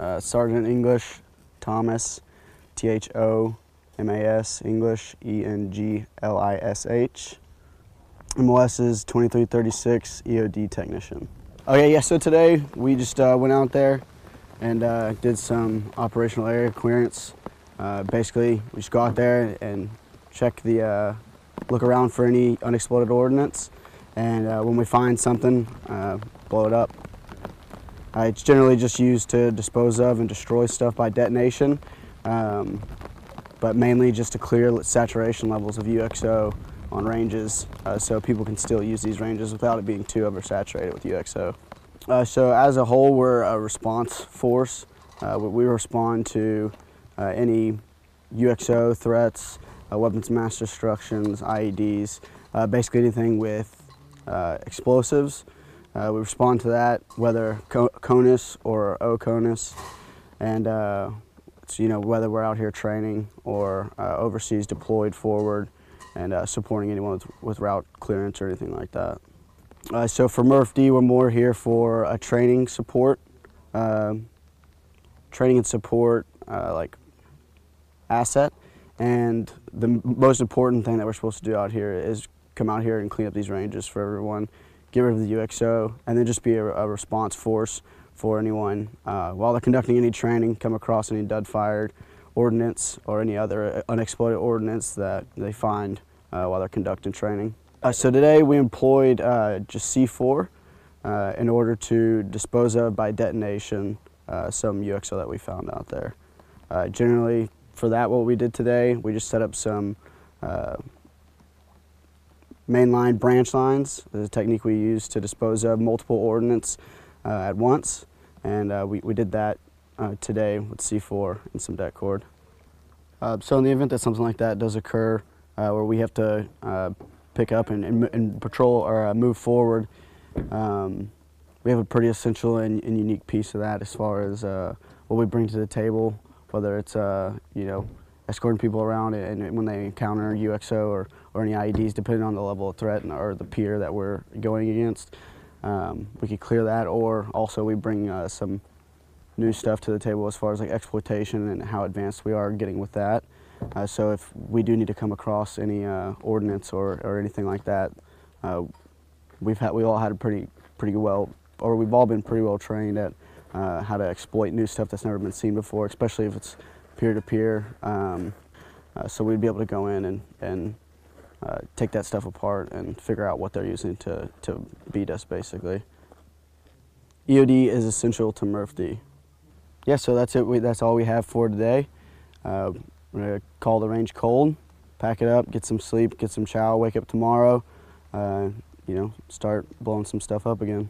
uh, Sergeant English Thomas, T H O M A S English E N G L I S H. MOS is 2336 EOD technician. Okay, yeah, so today we just uh, went out there and uh, did some operational area clearance. Uh, basically, we just go out there and check the, uh, look around for any unexploded ordnance, and uh, when we find something, uh, blow it up. Uh, it's generally just used to dispose of and destroy stuff by detonation, um, but mainly just to clear saturation levels of UXO on ranges uh, so people can still use these ranges without it being too oversaturated with UXO. Uh, so as a whole, we're a response force. Uh, we respond to uh, any UXO threats, uh, weapons mass destructions, IEDs, basically anything with explosives. We respond to that, whether CONUS or OCONUS, and it's, you know, whether we're out here training or overseas deployed forward and uh, supporting anyone with, with, route clearance or anything like that. Uh, so for MRF-D, we're more here for a training support, uh, training and support uh, like asset. And the most important thing that we're supposed to do out here is come out here and clean up these ranges for everyone, get rid of the UXO, and then just be a, a response force for anyone uh, while they're conducting any training, come across any dud fired ordnance or any other unexploded ordnance that they find uh, while they're conducting training. Uh, so today we employed uh, just C4 uh, in order to dispose of by detonation uh, some UXO that we found out there. generally for that what we did today, we just set up some mainline branch lines. There's a technique we use to dispose of multiple ordnance at once and we, we did that uh, today with C4 and some det cord. Uh, so in the event that something like that does occur, uh, where we have to uh, pick up and, and, and, patrol or uh, move forward, um, we have a pretty essential and, and, unique piece of that as far as uh, what we bring to the table, whether it's you know escorting people around and when they encounter UXO or, or any IEDs, depending on the level of threat or the peer that we're going against. Um, we could clear that, or also we bring some new stuff to the table as far as like exploitation and how advanced we are getting with that. Uh, so if we do need to come across any uh, ordnance or, or anything like that, uh, we've had we all had a pretty pretty well, or we've all been pretty well trained at uh, how to exploit new stuff that's never been seen before, especially if it's peer to peer. Um, uh, so we'd be able to go in and and uh, take that stuff apart and figure out what they're using to to beat us basically. EOD is essential to MRF-D yeah, so that's it. We, that's all we have for today. Uh, we're gonna call the range cold, pack it up, get some sleep, get some chow, wake up tomorrow, uh, you know, start blowing some stuff up again.